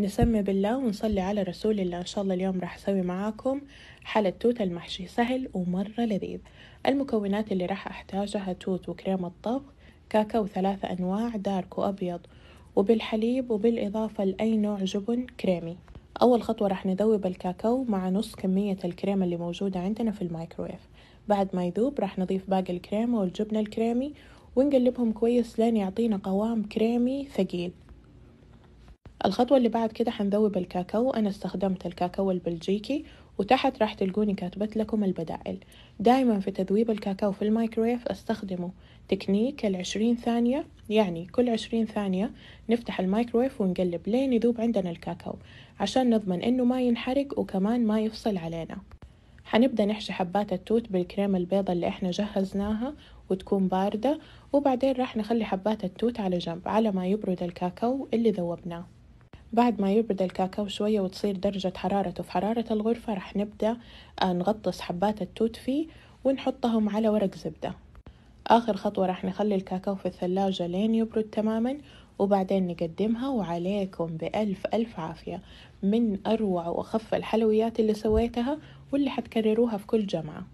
نسمي بالله ونصلي على رسول الله. إن شاء الله اليوم راح أسوي معاكم حالة توت المحشي سهل ومرة لذيذ. المكونات اللي راح أحتاجها توت وكريمة طبخ كاكاو ثلاثة أنواع dark وأبيض وبالحليب وبالإضافة لأي نوع جبن كريمي. أول خطوة راح نذوب الكاكاو مع نص كمية الكريمة اللي موجودة عندنا في الميكرويف. بعد ما يذوب راح نضيف باقي الكريمة والجبن الكريمي ونقلبهم كويس لين يعطينا قوام كريمي ثقيل. الخطوة اللي بعد كده حنذوب الكاكاو. أنا استخدمت الكاكاو البلجيكي وتحت راح تلقوني كاتبة لكم البدائل. دائما في تذويب الكاكاو في الميكرويف استخدموا تكنيك العشرين ثانية يعني كل عشرين ثانية نفتح الميكرويف ونقلب. لين يذوب عندنا الكاكاو. عشان نضمن إنه ما ينحرق وكمان ما يفصل علينا. حنبدأ نحشي حبات التوت بالكريمة البيضة اللي إحنا جهزناها وتكون باردة. وبعدين راح نخلي حبات التوت على جنب على ما يبرد الكاكاو اللي ذوبناه. بعد ما يبرد الكاكاو شوية وتصير درجة حرارته في حرارة الغرفة راح نبدأ نغطس حبات التوت فيه ونحطهم على ورق زبدة. آخر خطوة راح نخلي الكاكاو في الثلاجة لين يبرد تماما وبعدين نقدمها وعليكم بألف ألف عافية. من أروع وأخف الحلويات اللي سويتها واللي حتكرروها في كل جمعة